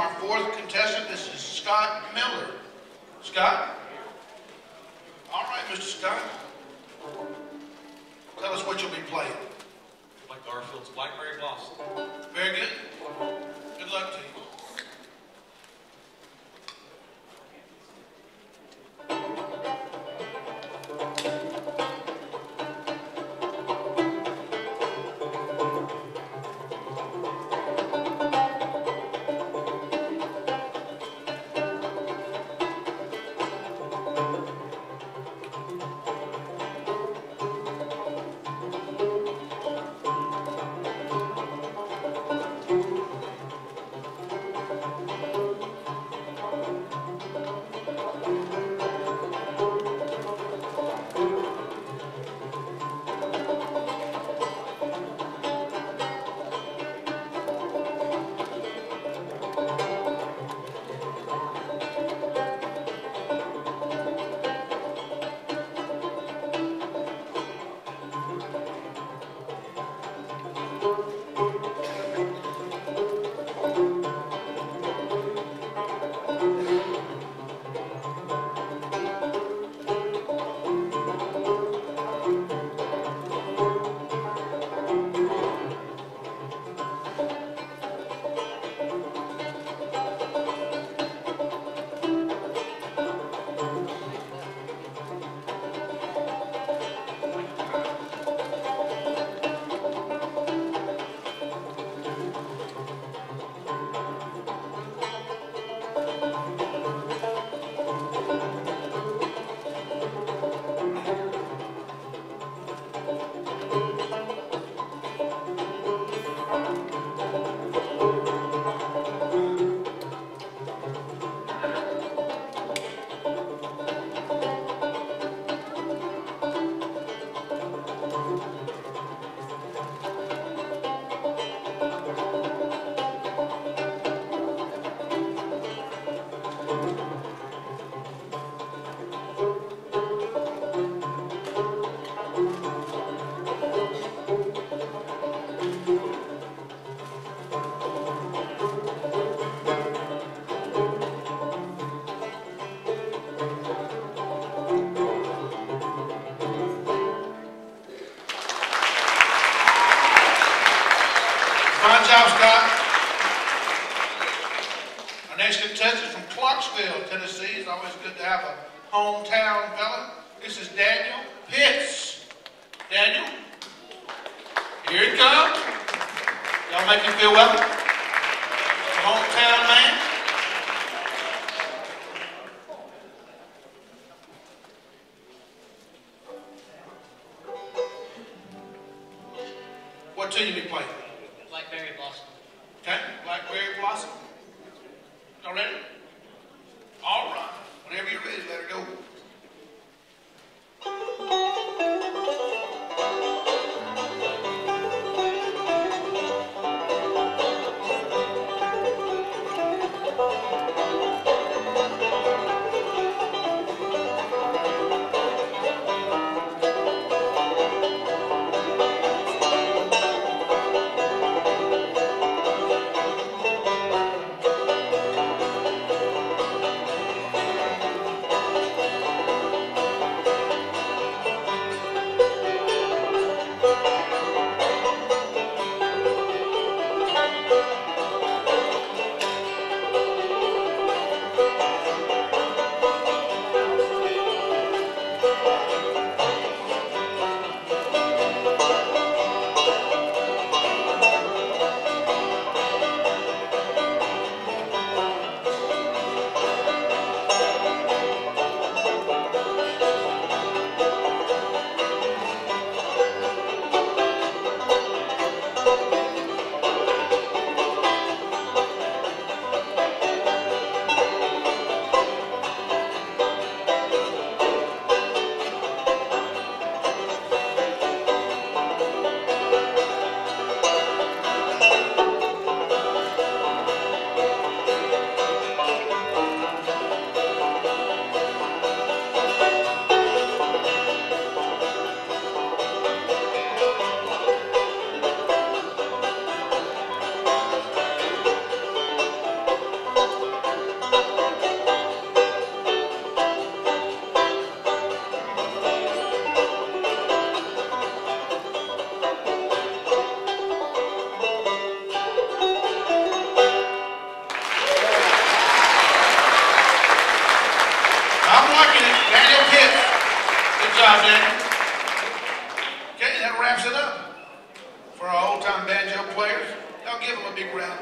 our fourth contestant. This is Scott Miller. Scott? All right, Mr. Scott. Tell us what you'll be playing. Scott. Our next contestant is from Clarksville, Tennessee. It's always good to have a hometown fella. This is Daniel Pitts. Daniel, here it comes. Y'all make you feel welcome. Hometown man. What tune you be playing? Blackberry Blossom. Okay, Blackberry Blossom. marketing. Daniel Pitt. Good job, Daniel. Okay, that wraps it up. For our old-time banjo players, y'all give them a big round.